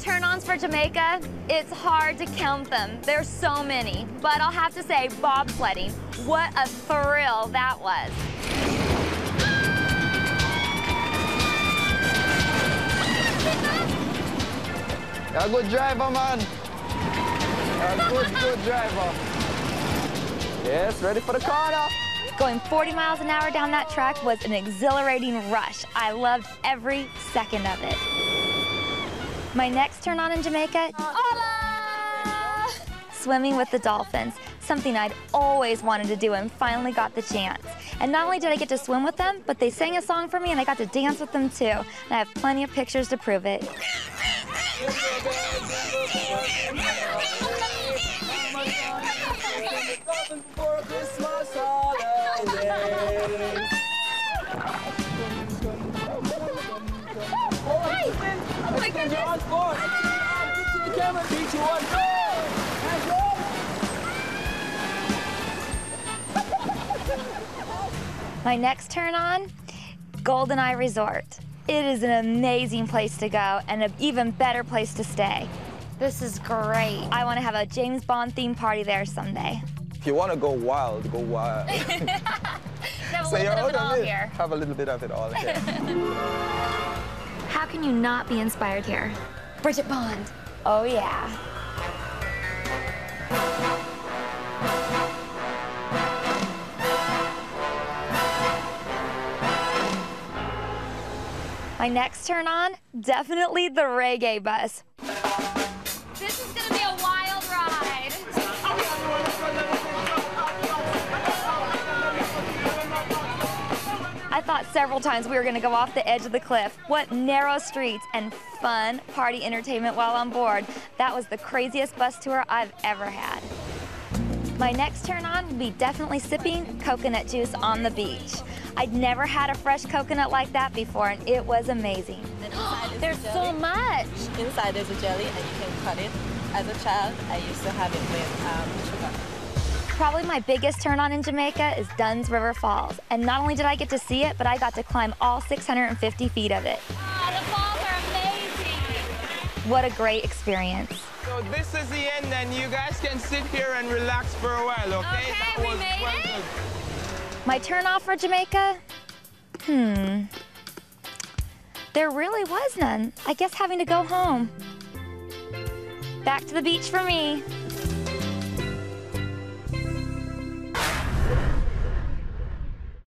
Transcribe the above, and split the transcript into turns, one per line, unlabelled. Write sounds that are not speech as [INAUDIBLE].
turn-ons for Jamaica, it's hard to count them. There's so many. But I'll have to say, bobsledding, what a thrill that was.
A good driver, man. A good, good driver. Yes, ready for the corner.
Going 40 miles an hour down that track was an exhilarating rush. I loved every second of it. My next turn on in Jamaica, Hola! swimming with the dolphins, something I'd always wanted to do and finally got the chance. And not only did I get to swim with them, but they sang a song for me and I got to dance with them too. And I have plenty of pictures to prove it. [LAUGHS] Oh my goodness! My next turn on, Golden Eye Resort. It is an amazing place to go and an even better place to stay. This is great. I want to have a James Bond themed party there someday.
If you want to go wild, go wild. [LAUGHS]
Have a
Say
little bit oh, of it all here.
Have a little bit of it all here. [LAUGHS]
How can you not be inspired here? Bridget Bond. Oh, yeah. My next turn on, definitely the reggae bus. This is gonna be thought several times we were going to go off the edge of the cliff. What narrow streets and fun party entertainment while on board. That was the craziest bus tour I've ever had. My next turn on will be definitely sipping coconut juice on the beach. I'd never had a fresh coconut like that before, and it was amazing. [GASPS] There's so much.
Inside there's a jelly and you can cut it. As a child, I used to have it with um, sugar.
Probably my biggest turn on in Jamaica is Dunn's River Falls. And not only did I get to see it, but I got to climb all 650 feet of it.
Oh, the falls are amazing.
What a great experience.
So this is the end and you guys can sit here and relax for a while, okay?
Okay,
That
we
was
made
well
it.
done.
My turn off for Jamaica? Hmm. There really was none. I guess having to go home. Back to the beach for me.